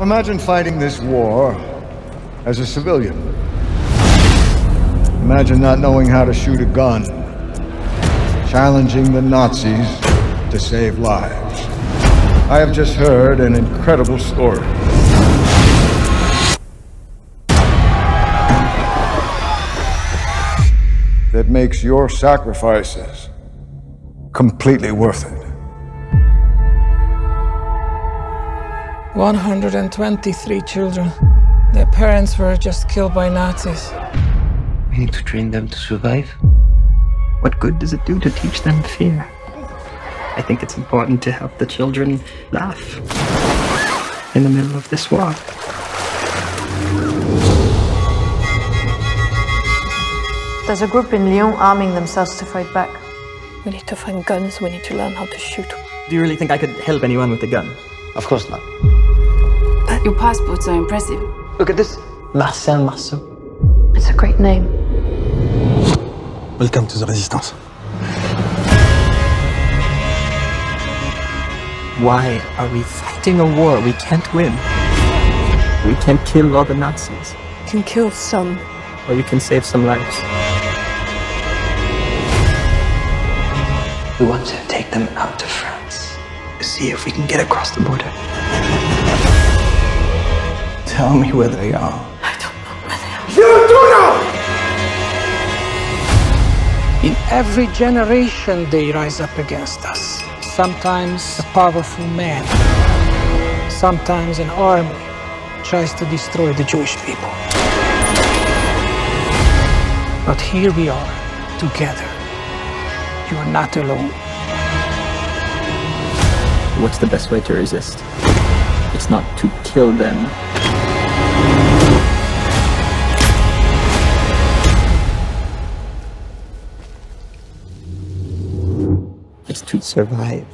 Imagine fighting this war as a civilian. Imagine not knowing how to shoot a gun, challenging the Nazis to save lives. I have just heard an incredible story. That makes your sacrifices completely worth it. 123 children. Their parents were just killed by Nazis. We need to train them to survive. What good does it do to teach them fear? I think it's important to help the children laugh in the middle of this war. There's a group in Lyon arming themselves to fight back. We need to find guns, we need to learn how to shoot. Do you really think I could help anyone with a gun? Of course not. But your passports are impressive. Look at this. Marcel Marceau. It's a great name. Welcome to the Resistance. Why are we fighting a war we can't win? We can kill all the Nazis, We can kill some. or we can save some lives. We want to take them out to France. To see if we can get across the border. Tell me where they are. I don't know where they are. You do know! In every generation, they rise up against us. Sometimes a powerful man, sometimes an army tries to destroy the Jewish people. But here we are, together. You are not alone. What's the best way to resist? It's not to kill them. It's to survive.